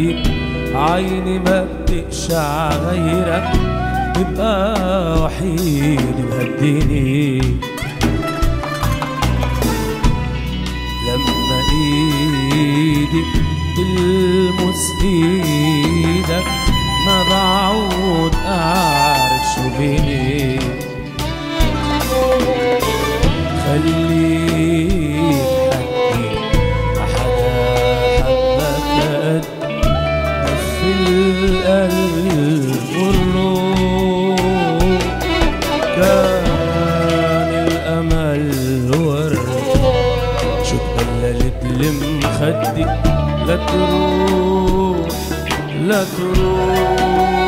غايب عيني ما بتقشع غيرك ببقى وحيد بهالدنيا لما ايدي تلمس إيدك ما بعود اعرف شو بيني خليك القلب كان الامل ورد شو تبللت المخدي لا تروح لا تروح.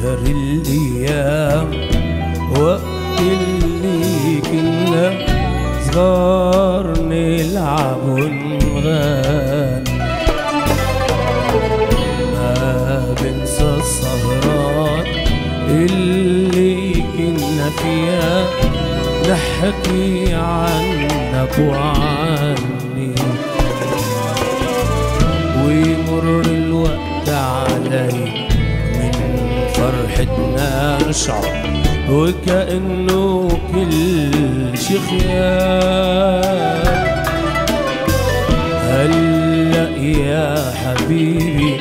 بتذكر الأيام وقت اللي كنا صغار نلعب ونغني. ما بنسى السهرات اللي كنا فيها نحكي عنك وعني فرحتنا نشعر وكأنه كل شي خيال هلأ يا حبيبي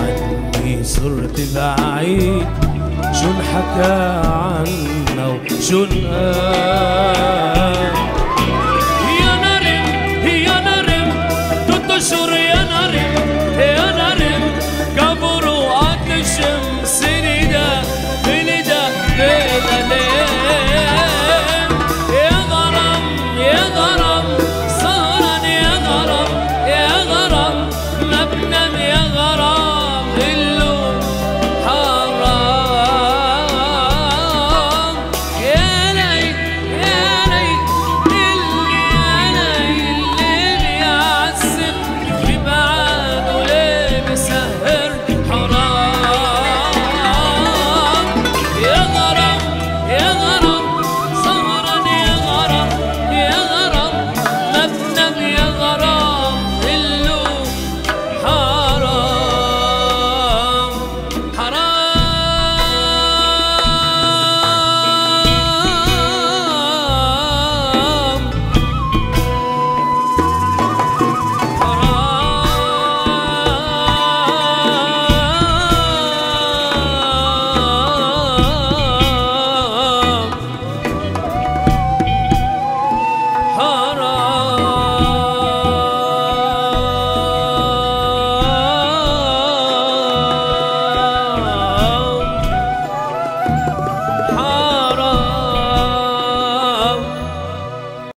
عني صرت بعيد. شو انحكى عنا وشو انقال؟